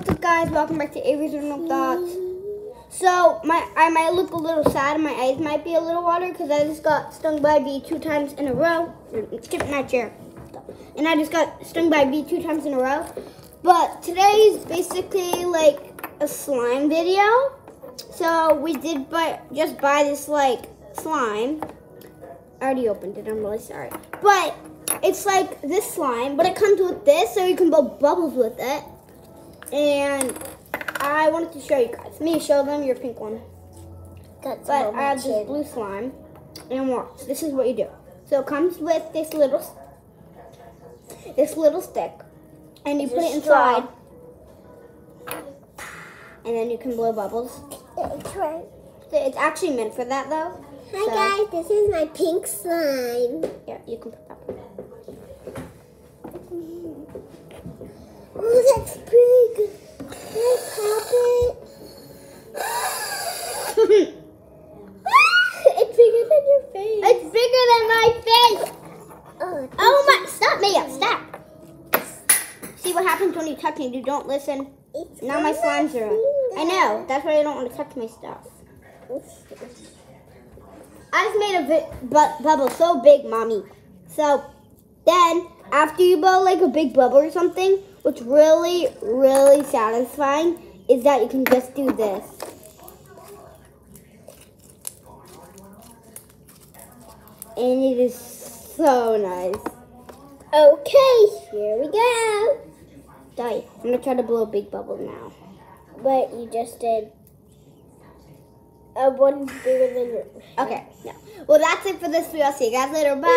what's up guys? Welcome back to Avery's Random Thoughts. So, my I might look a little sad and my eyes might be a little watery because I just got stung by a bee two times in a row. Skip my chair. And I just got stung by a bee two times in a row. But today's basically like a slime video. So, we did buy, just buy this like slime. I already opened it, I'm really sorry. But, it's like this slime, but it comes with this so you can blow bubbles with it. And I wanted to show you guys. Me, show them your pink one. Got But I have this blue slime. And watch, this is what you do. So it comes with this little, this little stick. And you It's put it straw. inside. And then you can blow bubbles. That's right. It's actually meant for that though. Hi So- guys, this is my pink slime. Yeah, you can put that. one. Oh, that's big. Can I pop it? it's bigger than your face. It's than my face. Oh, my! Stop, Mia! Stop. See what happens when you touch me? You don't listen. it's Now my slimes are. I know. That's why I don't want to touch my stuff. I just made a bu- bubble so big, mommy. So then, after you blow like a big bubble or something, what's really, really satisfying is that you can just do this. And it is so nice. Okay, here we go. Die. I'm gonna try to blow a big bubble now. But you just did a one bigger than. Okay, yeah. Well, that's it for this video. I'll see you guys later. Bye.